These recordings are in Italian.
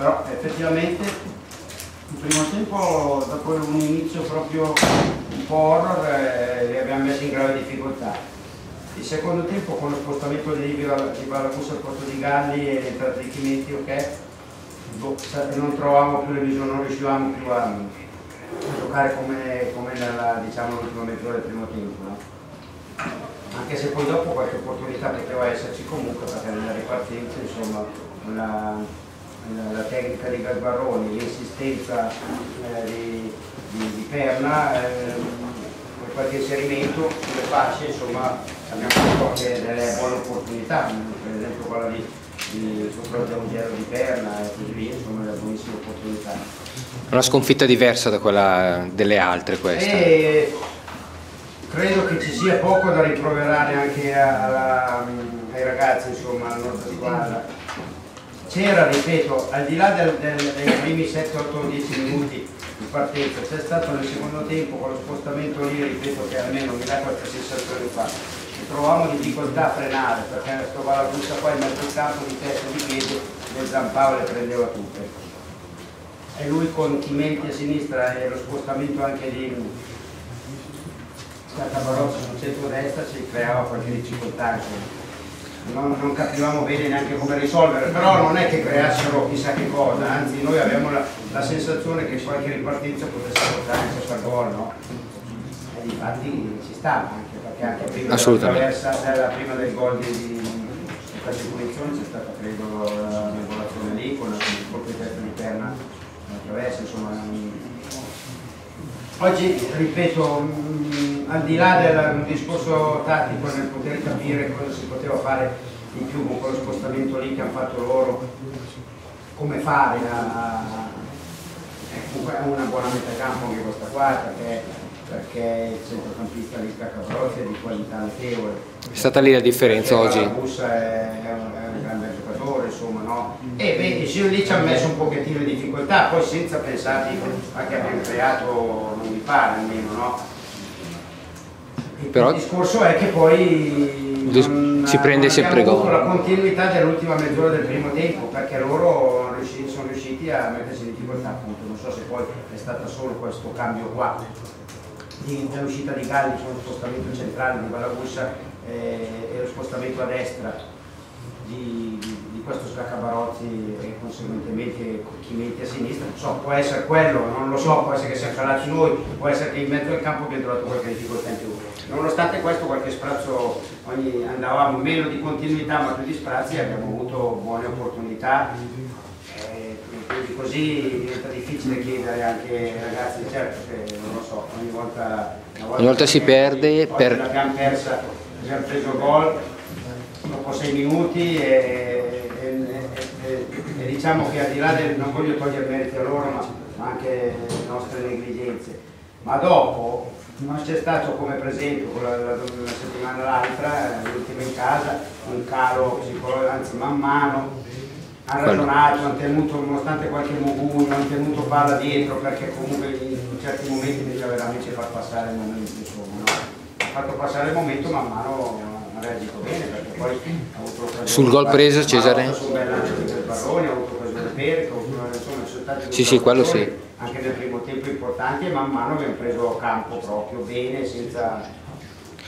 però effettivamente il primo tempo dopo un inizio proprio un po' horror eh, li abbiamo messi in grave difficoltà il secondo tempo con lo spostamento di, di Valacusa al posto di Galli e l'entrata di Chimetti ok boh, non trovavamo più le misure non riuscivamo più a, a giocare come, come nella diciamo, l'ultima mezz'ora del primo tempo no? anche se poi dopo qualche opportunità poteva esserci comunque perché nella ripartenza insomma una, la tecnica di Gasbarroni, l'insistenza eh, di, di, di, Perna, eh, qualche inserimento sulle fasce, insomma abbiamo avuto anche delle buone opportunità, per esempio quella di, di giro di Perna e così via, insomma delle buonissime opportunità. Una sconfitta diversa da quella delle altre questa? E credo che ci sia poco da rimproverare anche alla, ai ragazzi, insomma, alla nostra squadra c'era, ripeto, al di là del, del, dei primi 7, 8, 10 minuti di partenza, c'è stato nel secondo tempo con lo spostamento lì, ripeto che almeno mi dà qualche sensazione fa, ci trovavamo difficoltà a frenare perché trovava la busta qua in mezzo campo di testa di piede e Zampao le prendeva tutte. E lui con Chimenti a sinistra e lo spostamento anche di Scattabarozzo sul centro-destra ci creava qualche difficoltà. Insomma non, non, capivamo bene neanche come risolvere, però non è che creassero chissà che cosa, anzi noi abbiamo la, la sensazione che qualche ripartenza potesse portare a far gol, no? E infatti ci sta anche, perché anche prima, della, prima del gol di, di, queste punizioni c'è stata credo la regolazione lì con il colpo di testa di perna attraverso, insomma Oggi, ripeto, al di là del discorso tattico nel poter capire cosa si poteva fare di più con quello spostamento lì che hanno fatto loro, come fare a, è una buona metacampo anche questa qua perché, perché il centrocampista di Caccabrozzi è di qualità notevole. È stata lì la differenza oggi? La Bussa è, è, un, è un grande giocatore, insomma, no? E beh, signor lì ci ha messo un pochettino di difficoltà, poi senza pensare a che abbiamo creato, non mi pare almeno, no? Però... Il discorso è che poi non, si prende non sempre gol. la continuità dell'ultima mezz'ora del primo tempo perché loro sono riusciti a mettersi in difficoltà appunto, non so se poi è stato solo questo cambio qua dell'uscita di Galli sullo spostamento centrale di Balagussa eh, e lo spostamento a destra di, di questo Scaccabarozzi e conseguentemente Chimenti a sinistra, non so, può essere quello, non lo so, può essere che siamo calati noi, può essere che in mezzo al campo abbiamo trovato qualche difficoltà in più. Nonostante questo qualche sprazzo, ogni, andavamo meno di continuità ma più di sprazzi abbiamo avuto buone opportunità. Eh, quindi così diventa difficile chiedere anche ai ragazzi, certo che non lo so, ogni volta, volta, ogni volta si perde. Per... L'abbiamo persa, abbiamo preso gol dopo sei minuti e, e, e, e, diciamo che al di là del, non voglio togliere meriti a loro ma anche le nostre negligenze, ma dopo non c'è stato come per esempio la, la, la settimana l'altra, l'ultima in casa, un calo psicologico, anzi man mano hanno ragionato, hanno tenuto, nonostante qualche moguglio, hanno tenuto palla dietro perché comunque in certi momenti bisogna veramente far passare il momento, insomma, no? ha fatto passare il momento man mano ha reagito bene perché poi ha avuto l'occasione sul gol preso Cesare? Sul bel lancio di Barroni, ha avuto l'occasione per, insomma, ci sono stati sì, sì, quello sì anche tempo importanti e man mano abbiamo preso campo proprio bene senza...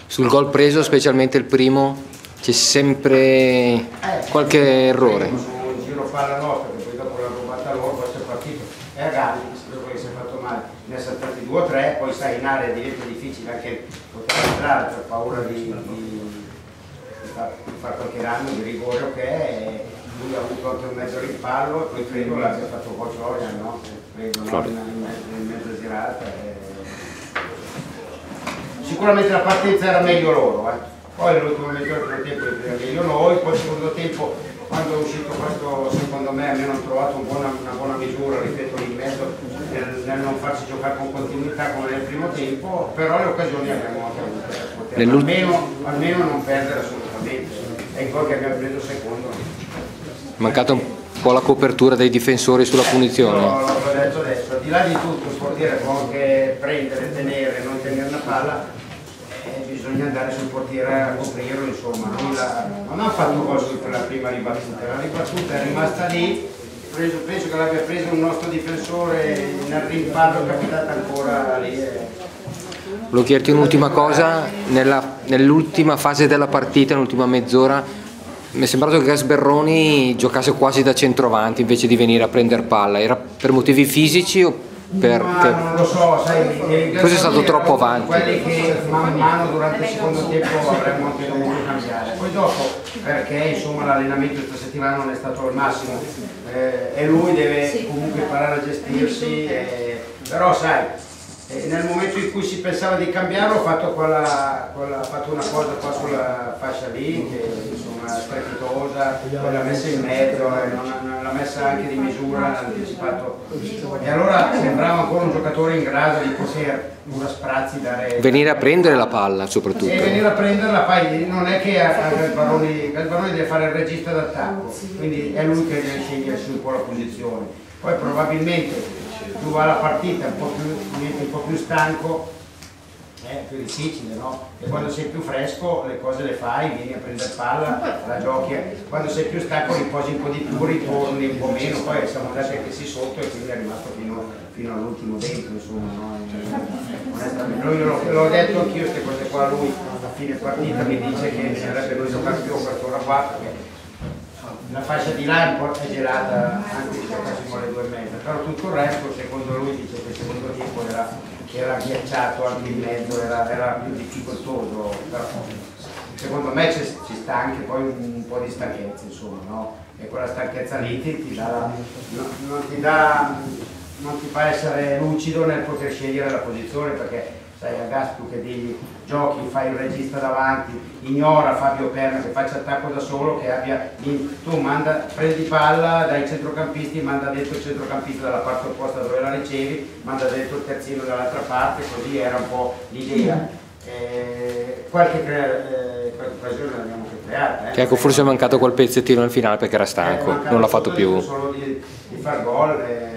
Sul gol preso, specialmente il primo, c'è sempre eh, qualche errore. Su giro palla nostra, che poi dopo l'ha rubata loro, poi si è partito. E a Galli, dopo che si è fatto male, ne ha saltati due o tre, poi sai in area diventa difficile anche poter entrare per paura di, di, di, far, di fare qualche danno di rigore ok, e lui ha avuto anche un mezzo rimpallo e poi credo l'abbia fatto un Florian, no? No? in, in, mezza girata. E... Sicuramente la partenza era meglio loro, eh. poi l'ultimo mezz'ora del tempo era meglio noi, poi il secondo tempo quando è uscito questo secondo me almeno hanno trovato un buona, una buona misura, ripeto mezzo, nel, nel, non farsi giocare con continuità come nel primo tempo, però le occasioni abbiamo anche avute almeno, almeno non perdere assolutamente, è il gol che abbiamo preso secondo. Mancato un po' la copertura dei difensori sulla punizione. No, al di là di tutto il portiere può anche prendere, tenere, non tenere la palla, eh, bisogna andare sul portiere a coprirlo, insomma, non, la, non ha fatto gol per la prima ribattuta, la ribattuta è rimasta lì preso, penso che l'abbia preso un nostro difensore nel rimpallo capitata ancora lì. Eh. Volevo chiederti un'ultima cosa, nell'ultima fase della partita, nell'ultima mezz'ora, mi è sembrato che Gasberroni giocasse quasi da centrovanti invece di venire a prendere palla, era per motivi fisici o perché... Ma non lo so, sai, forse è stato troppo avanti. Quelli che man mano durante il secondo tempo avremmo anche dovuto cambiare. Poi dopo, perché insomma l'allenamento questa settimana non è stato al massimo eh, e lui deve comunque imparare a gestirsi, eh, però sai, e nel momento in cui si pensava di cambiare ho fatto, quella, quella, fatto una cosa qua sulla fascia lì che insomma strepitosa, poi l'ha messa in mezzo, l'ha messa anche di misura, anticipato e allora sembrava ancora un giocatore in grado di poter una sprazzi dare... Venire a prendere la palla soprattutto. E venire a prenderla, poi non è che Galvaroni, Galvaroni deve fare il regista d'attacco, quindi è lui che deve scegliersi un po' la posizione. Poi probabilmente più va la partita un po' più, un po più stanco è più difficile, no? E quando sei più fresco le cose le fai, vieni a prendere palla, la giochi, quando sei più stanco riposi un po' di più, ritorni un po' meno, poi siamo andati anche sì sotto e quindi è rimasto fino, fino all'ultimo dentro, insomma, no? onestamente. Lui l'ho detto anch'io queste cose qua, lui a fine partita mi dice che bisognerebbe lui giocare più a quest'ora qua perché la fascia di là è gelata anche se fossimo alle due e però tutto il resto secondo lui dice che secondo tempo era, era ghiacciato anche in mezzo, era, era più difficoltoso, però secondo me ci, sta anche poi un, po' di stanchezza insomma, no? e quella stanchezza lì ti, ti dà non, non, ti dà, non ti fa essere lucido nel poter scegliere la posizione perché sai a gas tu che devi giochi, fai il regista davanti, ignora Fabio Perna che faccia attacco da solo, che abbia, tu manda, prendi palla dai centrocampisti, manda dentro il centrocampista dalla parte opposta dove la ricevi, manda dentro il terzino dall'altra parte, così era un po' l'idea. Eh, qualche, eh, qualche, occasione l'abbiamo creata. Eh. Ecco, forse è mancato quel pezzettino al finale perché era stanco, non l'ha fatto più. Solo di, di far gol. Eh,